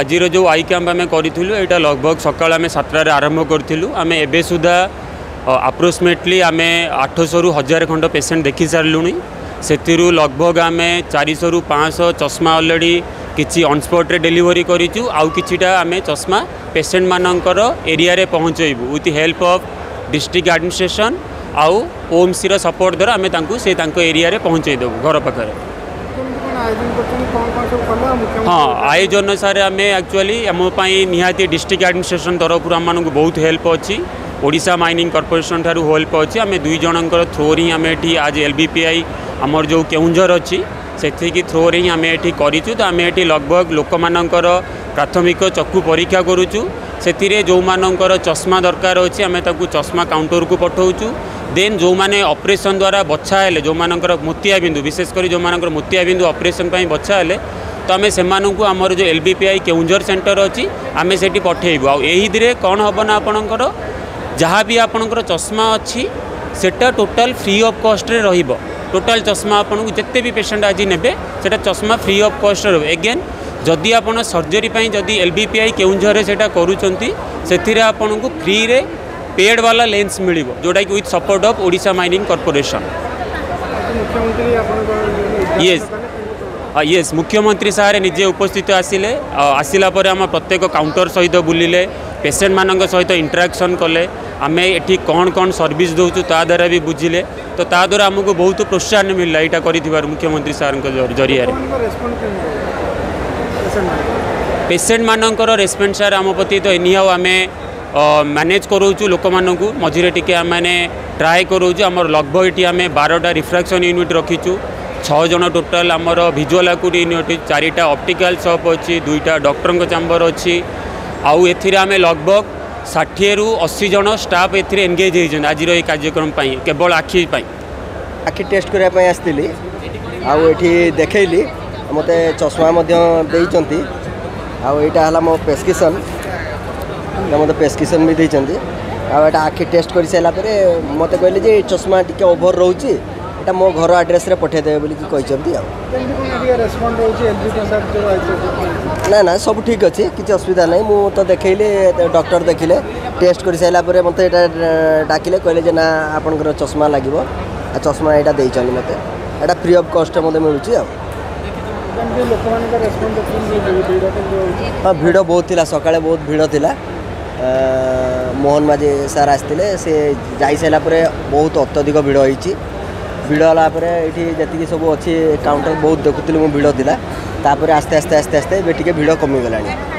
আজির যে eye camp আমি করেছিলু এটা লগভগ সকাল আমি সাতটার আরম্ভ করেছিলু আমি এবে সুদ্ধা আপ্রোক্সিমেটলি আমি আঠশরু হাজার খণ্ড পেসেন্ট দেখি সারলু ସେଥିରୁ ଲଗଭଗ ଆମେ ଚାରିଶହରୁ ପାଞ୍ଚଶହ ଚଷମା ଅଲରେଡ଼ି କିଛି ଅନସ୍ପଟ୍ରେ ଡେଲିଭରି କରିଛୁ ଆଉ କିଛିଟା ଆମେ ଚଷମା ପେସେଣ୍ଟମାନଙ୍କର ଏରିଆରେ ପହଞ୍ଚେଇବୁ with help of district administration ଆଉ ଓମ୍ସିର ସପୋର୍ଟ ଦ୍ୱାରା ଆମେ ତାଙ୍କୁ ସେ ତାଙ୍କ ଏରିଆରେ ପହଞ୍ଚେଇ ଦେବୁ ଘର ପାଖରେ ହଁ ଆୟୋଜନ ଅନୁସାରେ ଆମେ ଆକ୍ଚୁଆଲି ଆମ ପାଇଁ ନିହାତି ଡିଷ୍ଟ୍ରିକ୍ଟ ଆଡ଼ମିନିଷ୍ଟ୍ରେସନ୍ ତରଫରୁ ଆମମାନଙ୍କୁ ବହୁତ ହେଲ୍ପ ଅଛି ଓଡ଼ିଶା ମାଇନିଂ କର୍ପୋରେସନ୍ ଠାରୁ ହେଲ୍ପ ଅଛି ଆମେ ଦୁଇ ଜଣଙ୍କର ଥ୍ରୋରେ ହିଁ ଆମେ ଏଠି ଆଜି ଏଲ୍ ବି ପି ଆଇ ଆମର ଯେଉଁ କେଉଁଝର ଅଛି ସେଠିକି ଥ୍ରୋରେ ହିଁ ଆମେ ଏଠି କରିଛୁ ତ ଆମେ ଏଠି ଲଗଭଗ ଲୋକମାନଙ୍କର ପ୍ରାଥମିକ ଚକ୍ଷୁ ପରୀକ୍ଷା କରୁଛୁ ସେଥିରେ ଯେଉଁମାନଙ୍କର ଚଷମା ଦରକାର ଅଛି ଆମେ ତାକୁ ଚଷମା କାଉଣ୍ଟରକୁ ପଠାଉଛୁ ଦେନ୍ ଯେଉଁମାନେ ଅପରେସନ୍ ଦ୍ୱାରା ବଛା ହେଲେ ଯେଉଁମାନଙ୍କର ମୋତିଆ ବିନ୍ଦୁ ବିଶେଷ କରି ଯେଉଁମାନଙ୍କର ମୋତିଆ ବିନ୍ଦୁ ଅପରେସନ୍ ପାଇଁ ବଛା ହେଲେ ତ ଆମେ ସେମାନଙ୍କୁ ଆମର ଯେଉଁ L V P I Keonjhar centre ଅଛି ଆମେ ସେଠି ପଠାଇବୁ ଆଉ ଏହିଥିରେ କ'ଣ ହେବ ନା ଆପଣଙ୍କର ଯାହା ବି ଆପଣଙ୍କର ଚଷମା ଅଛି ସେଟା ଟୋଟାଲ୍ ଫ୍ରି ଅଫ୍ କଷ୍ଟରେ ରହିବ ଟୋଟାଲ୍ ଚଷମା ଆପଣଙ୍କୁ ଯେତେ ବି ପେସେଣ୍ଟ ଆଜି ନେବେ ସେଟା ଚଷମା ଫ୍ରି ଅଫ୍ କଷ୍ଟରେ ରହିବ ଏଗେନ୍ ଯଦି ଆପଣ ସର୍ଜରୀ ପାଇଁ ଯଦି ଏଲ୍ ବି ପି ଆଇ କେଉଁଝରରେ ସେଇଟା କରୁଛନ୍ତି ସେଥିରେ ଆପଣଙ୍କୁ ଫ୍ରିରେ পেড বালা লেন্স মিলিব ଯେଉଁଟାକି with support of Odisha mining corporation yes yes ମୁଖ୍ୟମନ୍ତ୍ରୀ ସାର୍ ନିଜେ ଉପସ୍ଥିତ ଆସିଲେ ଆସିଲା ପରେ ଆମ ପ୍ରତ୍ୟେକ କାଉଣ୍ଟର ସହିତ ବୁଲିଲେ ପେସେଣ୍ଟମାନଙ୍କ ସହିତ ଇଣ୍ଟରାକ୍ସନ୍ କଲେ ଆମେ ଏଠି କ'ଣ କ'ଣ ସର୍ଭିସ୍ ଦେଉଛୁ ତା ଦ୍ୱାରା ବି ବୁଝିଲେ ତ ତା ଦ୍ୱାରା ଆମକୁ ବହୁତ ପ୍ରୋତ୍ସାହନ ମିଳିଲା ଏଇଟା କରିଥିବାରୁ ମୁଖ୍ୟମନ୍ତ୍ରୀ ସାର୍ଙ୍କ ଜରିଆରେ ପେସେଣ୍ଟମାନଙ୍କର ରେସ୍ପଣ୍ଡ ସାର୍ ଆମ ପ୍ରତି ତ ଏନିହାଉ ଆମେ ম্যানেজ করছু লোক মঝিরে টিকি আমি ট্রাই করছু আমার লগভগ এটি আমি বারোটা রিফ্রাকশন ইউনিট রকিছু ছজন টোটাল আমার ভিজুয়াল আকুট ইউনিট চারিটা অপটিকাল সপ অছি দুইটা ডক্টর চাম্বর অছি আউ এথিরে আমি লগভগ ষাঠিয়েরু অশী জন স্টাফ এথিরে এনগেজ হয়েছেন আজির এই কার্যক্রম পাই কেবল আখি পাই আখি টেস্ট করা পাই আসছিলি আউ এটি দেখাইলি মতে চশমা মধ্যে দেইছন্তি আউ এটা হলা মো প্রেসক্রিপশন ମୋତେ ପ୍ରେସ୍କ୍ରିପ୍ସନ୍ ବି ଦେଇଛନ୍ତି ଆଉ ଏଇଟା ଆଖି ଟେଷ୍ଟ କରିସାରିଲା ପରେ ମୋତେ କହିଲେ ଯେ ଚଷମା ଟିକେ ଓଭର୍ ରହୁଛି ଏଇଟା ମୋ ଘର ଆଡ୍ରେସ୍ରେ ପଠାଇଦେବେ ବୋଲିକି କହିଛନ୍ତି ଆଉ ନା ନା ସବୁ ଠିକ୍ ଅଛି କିଛି ଅସୁବିଧା ନାହିଁ ମୁଁ ତ ଦେଖେଇଲି ଡକ୍ଟର ଦେଖିଲେ ଟେଷ୍ଟ କରିସାରିଲା ପରେ ମୋତେ ଏଇଟା ଡାକିଲେ କହିଲେ ଯେ ନା ଆପଣଙ୍କର ଚଷମା ଲାଗିବ ଆଉ ଚଷମା ଏଇଟା ଦେଇଛନ୍ତି ମୋତେ ଏଇଟା ଫ୍ରି ଅଫ୍ କଷ୍ଟରେ ମୋତେ ମିଳୁଛି ଆଉ ହଁ ଭିଡ଼ ବହୁତ ଥିଲା ସକାଳେ ବହୁତ ଭିଡ଼ ଥିଲା ମୋହନ ମାଝି ସାର୍ ଆସିଥିଲେ ସେ ଯାଇସାରିଲା ପରେ ବହୁତ ଅତ୍ୟଧିକ ଭିଡ଼ ହେଇଛି ଭିଡ଼ ହେଲା ପରେ ଏଠି ଯେତିକି ସବୁ ଅଛି କାଉଣ୍ଟର ବହୁତ ଦେଖୁଥିଲି ମୁଁ ଭିଡ଼ ଥିଲା ତାପରେ ଆସ୍ତେ ଆସ୍ତେ ଆସ୍ତେ ଆସ୍ତେ ଏବେ ଟିକେ ଭିଡ଼ କମିଗଲାଣି